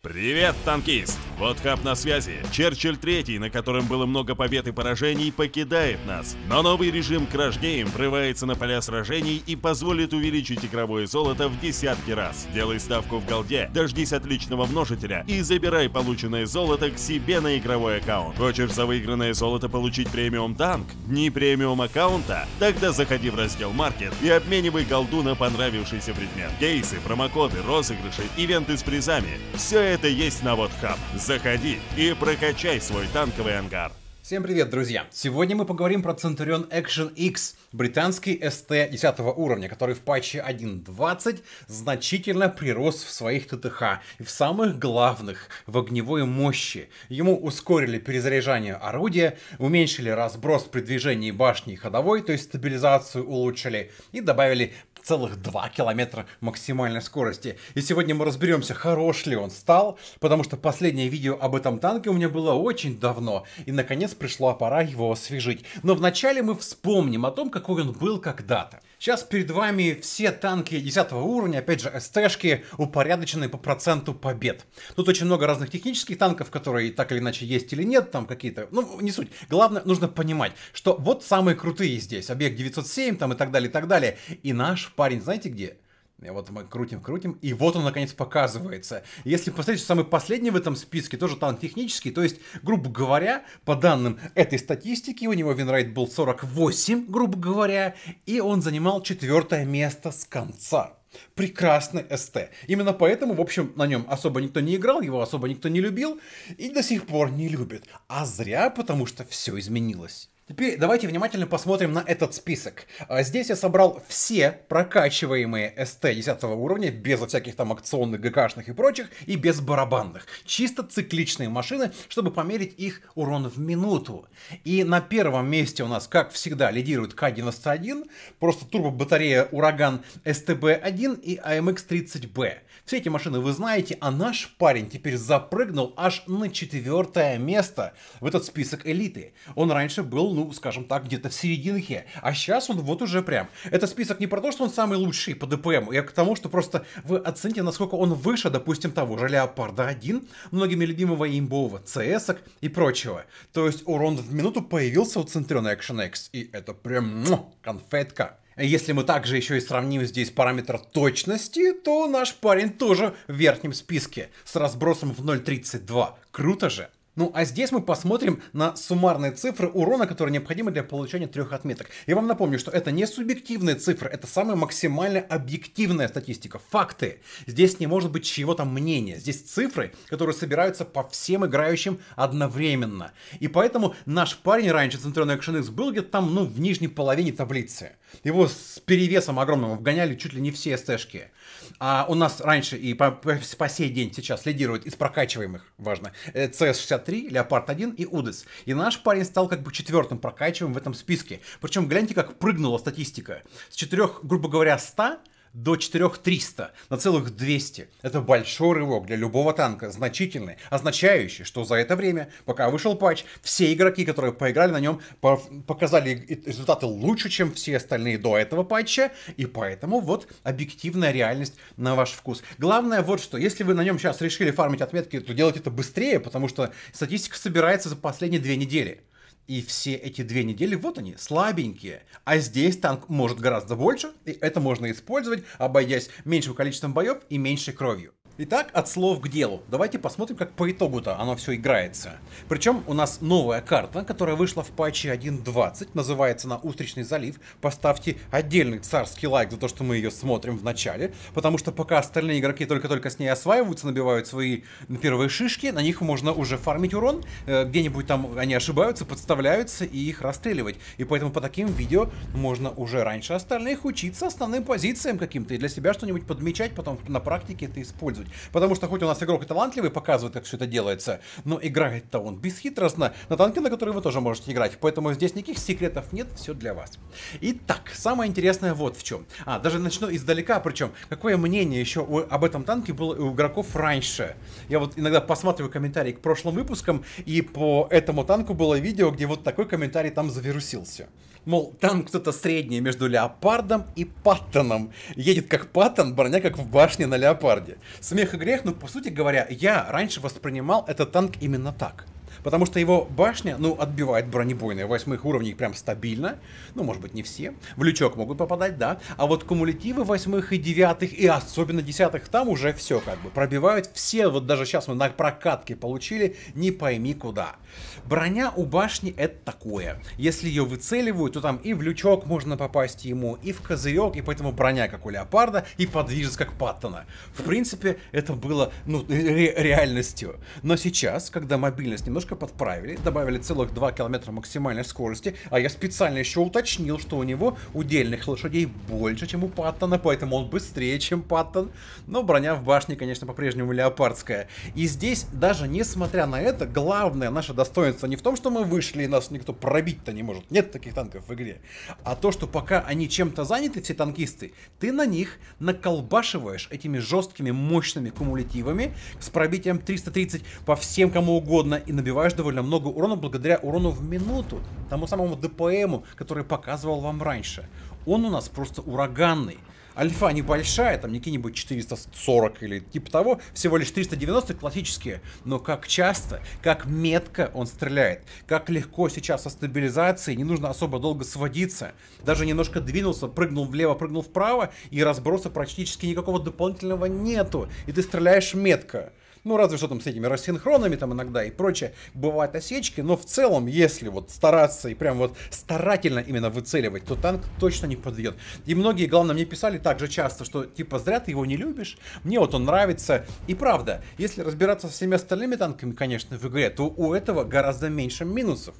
Привет, танкист! Вот хаб на связи. Черчилль третий, на котором было много побед и поражений, покидает нас. Но новый режим Crash Game врывается на поля сражений и позволит увеличить игровое золото в десятки раз. Делай ставку в голде, дождись отличного множителя и забирай полученное золото к себе на игровой аккаунт. Хочешь за выигранное золото получить премиум танк? Дни премиум аккаунта? Тогда заходи в раздел Маркет и обменивай голду на понравившийся предмет. Кейсы, промокоды, розыгрыши, ивенты с призами. Все это есть на хаб. Заходи и прокачай свой танковый ангар. Всем привет, друзья! Сегодня мы поговорим про Centurion Action X, британский ST 10 уровня, который в патче 1.20 значительно прирос в своих ТТХ и в самых главных в огневой мощи. Ему ускорили перезаряжание орудия, уменьшили разброс при движении башни и ходовой, то есть стабилизацию улучшили, и добавили целых 2 километра максимальной скорости. И сегодня мы разберемся, хорош ли он стал, потому что последнее видео об этом танке у меня было очень давно, и наконец пришла пора его освежить. Но вначале мы вспомним о том, какой он был когда-то. Сейчас перед вами все танки 10 уровня, опять же, СТшки, упорядоченные по проценту побед. Тут очень много разных технических танков, которые так или иначе есть или нет, там какие-то, ну, не суть. Главное, нужно понимать, что вот самые крутые здесь, объект 907 там и так далее, и так далее. И наш парень, знаете где? Вот мы крутим, крутим, и вот он наконец показывается. Если посмотреть, самый последний в этом списке, тоже танк технический, то есть, грубо говоря, по данным этой статистики, у него винрейт был 48, грубо говоря, и он занимал четвертое место с конца. Прекрасный СТ. Именно поэтому, в общем, на нем особо никто не играл, его особо никто не любил и до сих пор не любит. А зря, потому что все изменилось. Теперь давайте внимательно посмотрим на этот список. А, здесь я собрал все прокачиваемые СТ 10 уровня, без всяких там акционных, ГКшных и прочих, и без барабанных. Чисто цикличные машины, чтобы померить их урон в минуту. И на первом месте у нас, как всегда, лидирует К-91, просто турбо-батарея Ураган СТБ-1 и АМХ-30Б. Все эти машины вы знаете, а наш парень теперь запрыгнул аж на четвертое место в этот список элиты. Он раньше был ну, скажем так, где-то в серединке. А сейчас он вот уже прям. Это список не про то, что он самый лучший по ДПМ, а к тому, что просто вы оцените, насколько он выше, допустим, того же Леопарда 1, многими любимого имбового cs и прочего. То есть урон в минуту появился у Centurion Action X, и это прям ну, конфетка. Если мы также еще и сравним здесь параметр точности, то наш парень тоже в верхнем списке с разбросом в 0.32. Круто же! Ну а здесь мы посмотрим на суммарные цифры урона, которые необходимы для получения трех отметок. Я вам напомню, что это не субъективные цифры, это самая максимально объективная статистика, факты. Здесь не может быть чьего-то мнения. Здесь цифры, которые собираются по всем играющим одновременно. И поэтому наш парень раньше, центральный экшенист, был где-то там, ну, в нижней половине таблицы. Его с перевесом огромным обгоняли чуть ли не все СТшки. А у нас раньше и по, по, по сей день сейчас лидирует из прокачиваемых, важно, CS63, э, Леопард 1 и Удес. И наш парень стал как бы четвертым прокачиваем в этом списке. Причем гляньте, как прыгнула статистика. С четырех, грубо говоря, 100 до 4300 на целых 200. Это большой рывок для любого танка, значительный, означающий, что за это время, пока вышел патч, все игроки, которые поиграли на нем, показали результаты лучше, чем все остальные до этого патча, и поэтому вот объективная реальность на ваш вкус. Главное вот что, если вы на нем сейчас решили фармить отметки, то делайте это быстрее, потому что статистика собирается за последние две недели. И все эти две недели, вот они, слабенькие. А здесь танк может гораздо больше, и это можно использовать, обойдясь меньшим количеством боев и меньшей кровью. Итак, от слов к делу. Давайте посмотрим, как по итогу-то оно все играется. Причем у нас новая карта, которая вышла в патче 1.20, называется на Устричный залив. Поставьте отдельный царский лайк за то, что мы ее смотрим в начале, потому что пока остальные игроки только-только с ней осваиваются, набивают свои первые шишки, на них можно уже фармить урон, э, где-нибудь там они ошибаются, подставляются и их расстреливать. И поэтому по таким видео можно уже раньше остальных учиться основным позициям каким-то и для себя что-нибудь подмечать, потом на практике это использовать использовать. Потому что хоть у нас игрок и талантливый, показывает, как все это делается, но играет-то он бесхитростно на танке, на который вы тоже можете играть. Поэтому здесь никаких секретов нет, все для вас. Итак, самое интересное вот в чем. А, даже начну издалека, причем, какое мнение еще об этом танке было у игроков раньше. Я вот иногда посматриваю комментарии к прошлым выпускам, и по этому танку было видео, где вот такой комментарий там завирусился. Мол, танк что-то среднее между Леопардом и Паттоном. Едет как Паттон, броня как в башне на Леопарде. Смех и грех, но по сути говоря, я раньше воспринимал этот танк именно так. Потому что его башня, ну, отбивает бронебойные восьмых уровней прям стабильно. Ну, может быть, не все. В лючок могут попадать, да. А вот кумулятивы восьмых и девятых, и особенно десятых, там уже все как бы пробивают. Все, вот даже сейчас мы на прокатке получили, не пойми куда. Броня у башни это такое. Если ее выцеливают, то там и в лючок можно попасть ему, и в козырек, и поэтому броня как у леопарда, и подвижется как Паттона. В принципе, это было, ну, ре реальностью. Но сейчас, когда мобильность немножко немножко подправили, добавили целых 2 километра максимальной скорости, а я специально еще уточнил, что у него удельных лошадей больше, чем у Паттона, поэтому он быстрее, чем Паттон. Но броня в башне, конечно, по-прежнему леопардская. И здесь, даже несмотря на это, главное наше достоинство не в том, что мы вышли и нас никто пробить-то не может. Нет таких танков в игре. А то, что пока они чем-то заняты, все танкисты, ты на них наколбашиваешь этими жесткими, мощными кумулятивами с пробитием 330 по всем кому угодно и набиваешь набиваешь довольно много урона благодаря урону в минуту, тому самому ДПМу, который показывал вам раньше. Он у нас просто ураганный. Альфа небольшая, там не какие-нибудь 440 или типа того, всего лишь 390 классические, но как часто, как метко он стреляет, как легко сейчас со стабилизацией, не нужно особо долго сводиться, даже немножко двинулся, прыгнул влево, прыгнул вправо, и разброса практически никакого дополнительного нету, и ты стреляешь метко. Ну, разве что там с этими рассинхронами там иногда и прочее. Бывают осечки, но в целом, если вот стараться и прям вот старательно именно выцеливать, то танк точно не подведет. И многие, главное, мне писали также часто, что типа зря ты его не любишь, мне вот он нравится. И правда, если разбираться со всеми остальными танками, конечно, в игре, то у этого гораздо меньше минусов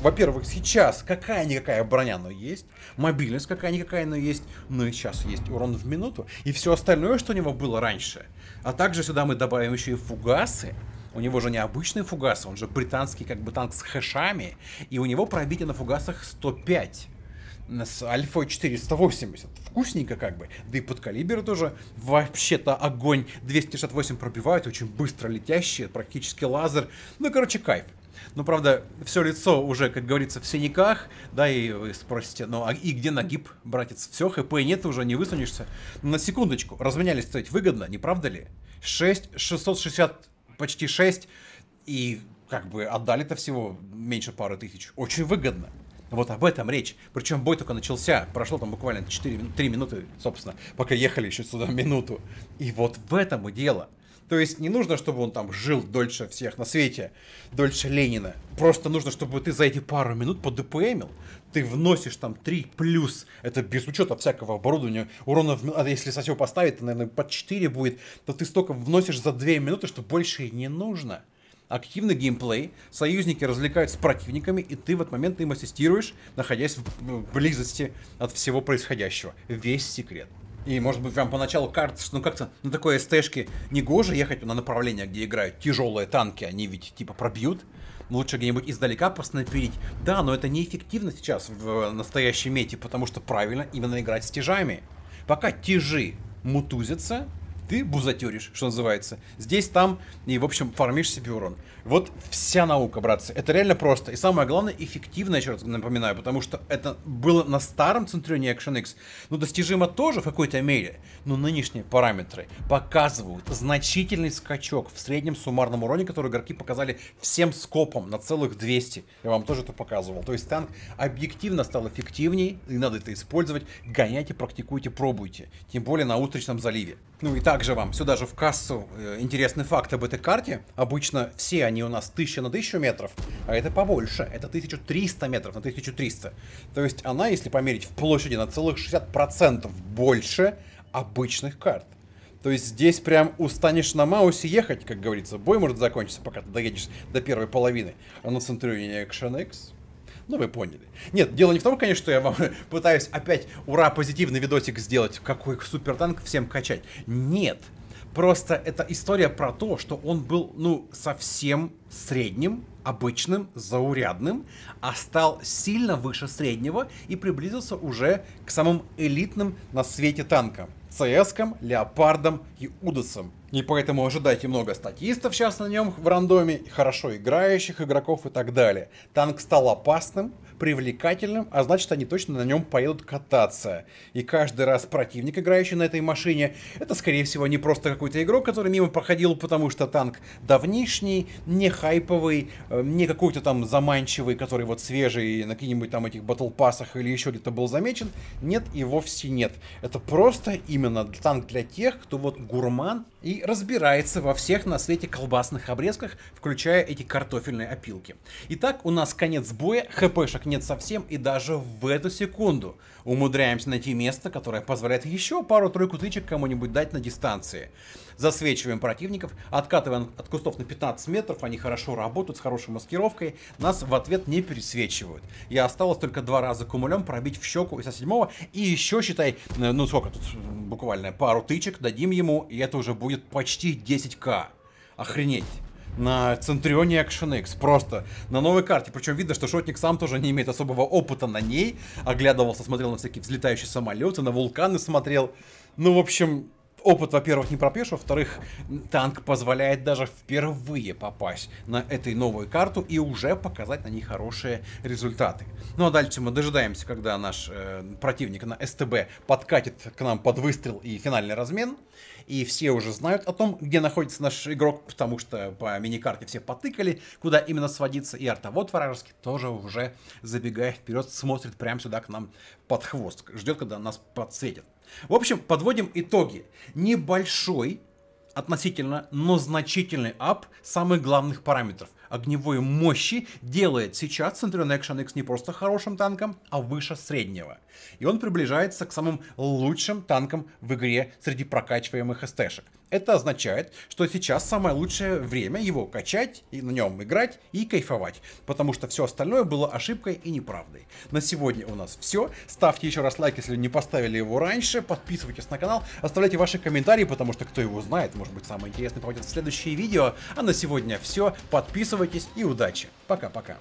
во-первых, сейчас какая-никакая броня, но есть, мобильность какая-никакая, но есть, но и сейчас есть урон в минуту, и все остальное, что у него было раньше. А также сюда мы добавим еще и фугасы, у него же не обычные фугасы, он же британский как бы танк с хэшами, и у него пробитие на фугасах 105 с альфой 480. Вкусненько как бы. Да и под калибр тоже вообще-то огонь 268 пробивает, очень быстро летящий, практически лазер. Ну, короче, кайф. Ну, правда, все лицо уже, как говорится, в синяках, да, и вы спросите, ну, а и где нагиб, братец? Все, хп нет, уже не высунешься. На секундочку, разменялись стоить выгодно, не правда ли? 6, 660, почти 6, и как бы отдали-то всего меньше пары тысяч. Очень выгодно. Вот об этом речь. Причем бой только начался. Прошло там буквально 4, 3 минуты, собственно, пока ехали еще сюда минуту. И вот в этом и дело. То есть не нужно, чтобы он там жил дольше всех на свете, дольше Ленина. Просто нужно, чтобы ты за эти пару минут по ДПМил, ты вносишь там 3 плюс, это без учета всякого оборудования, урона, в, а если совсем поставить, то, наверное, под 4 будет, то ты столько вносишь за 2 минуты, что больше и не нужно. Активный геймплей, союзники развлекаются с противниками, и ты в этот момент им ассистируешь, находясь в близости от всего происходящего. Весь секрет. И, может быть, прям поначалу кажется, что ну как-то на такой СТшке не гоже ехать на направление, где играют тяжелые танки, они ведь типа пробьют. Лучше где-нибудь издалека поснайперить. Да, но это неэффективно сейчас в настоящей мете, потому что правильно именно играть с тяжами. Пока тяжи мутузятся, ты бузатеришь, что называется. Здесь, там, и, в общем, фармишь себе урон. Вот вся наука, братцы. Это реально просто. И самое главное, эффективно, еще раз напоминаю, потому что это было на старом Центрионе Action X. Ну, достижимо тоже в какой-то мере. Но нынешние параметры показывают значительный скачок в среднем суммарном уроне, который игроки показали всем скопом на целых 200. Я вам тоже это показывал. То есть танк объективно стал эффективнее, и надо это использовать. Гоняйте, практикуйте, пробуйте. Тем более на Устричном заливе. Ну и также вам сюда же в кассу э, интересный факт об этой карте. Обычно все они у нас 1000 на 1000 метров, а это побольше. Это 1300 метров на 1300. То есть она, если померить в площади, на целых 60% больше обычных карт. То есть здесь прям устанешь на Маусе ехать, как говорится. Бой может закончиться, пока ты доедешь до первой половины. А на Centurion Action X ну, вы поняли. Нет, дело не в том, конечно, что я вам пытаюсь опять ура позитивный видосик сделать, какой супер танк всем качать. Нет. Просто это история про то, что он был, ну, совсем средним, обычным, заурядным, а стал сильно выше среднего и приблизился уже к самым элитным на свете танкам. ЦСком, Леопардом и Удосом. И поэтому ожидайте много статистов сейчас на нем в рандоме, хорошо играющих игроков и так далее. Танк стал опасным, привлекательным, а значит они точно на нем поедут кататься. И каждый раз противник, играющий на этой машине, это скорее всего не просто какой-то игрок, который мимо проходил, потому что танк давнишний, не хайповый, э, не какой-то там заманчивый, который вот свежий на каких-нибудь там этих батлпассах или еще где-то был замечен. Нет и вовсе нет. Это просто именно танк для тех, кто вот гурман и разбирается во всех на свете колбасных обрезках, включая эти картофельные опилки. Итак, у нас конец боя, хпшек нет совсем, и даже в эту секунду умудряемся найти место, которое позволяет еще пару-тройку тычек кому-нибудь дать на дистанции. Засвечиваем противников, откатываем от кустов на 15 метров, они хорошо работают, с хорошей маскировкой, нас в ответ не пересвечивают. И осталось только два раза кумулем пробить в щеку и со седьмого, и еще, считай, э, ну сколько тут, буквально пару тычек дадим ему, и это уже будет почти 10к. Охренеть на Центрионе Action X. Просто на новой карте. Причем видно, что Шотник сам тоже не имеет особого опыта на ней. Оглядывался, смотрел на всякие взлетающие самолеты, на вулканы смотрел. Ну, в общем, опыт, во-первых, не пропьешь, во-вторых, танк позволяет даже впервые попасть на этой новую карту и уже показать на ней хорошие результаты. Ну а дальше мы дожидаемся, когда наш э, противник на СТБ подкатит к нам под выстрел и финальный размен и все уже знают о том, где находится наш игрок, потому что по миникарте все потыкали, куда именно сводиться, и артовод вражеский тоже уже, забегая вперед, смотрит прямо сюда к нам под хвост, ждет, когда нас подсветят. В общем, подводим итоги. Небольшой относительно, но значительный ап самых главных параметров огневой мощи делает сейчас Centurion Action X не просто хорошим танком, а выше среднего. И он приближается к самым лучшим танкам в игре среди прокачиваемых СТшек. Это означает, что сейчас самое лучшее время его качать, и на нем играть и кайфовать, потому что все остальное было ошибкой и неправдой. На сегодня у нас все. Ставьте еще раз лайк, если не поставили его раньше, подписывайтесь на канал, оставляйте ваши комментарии, потому что кто его знает, может быть самое интересное попадет в следующие видео. А на сегодня все. Подписывайтесь и удачи. Пока-пока.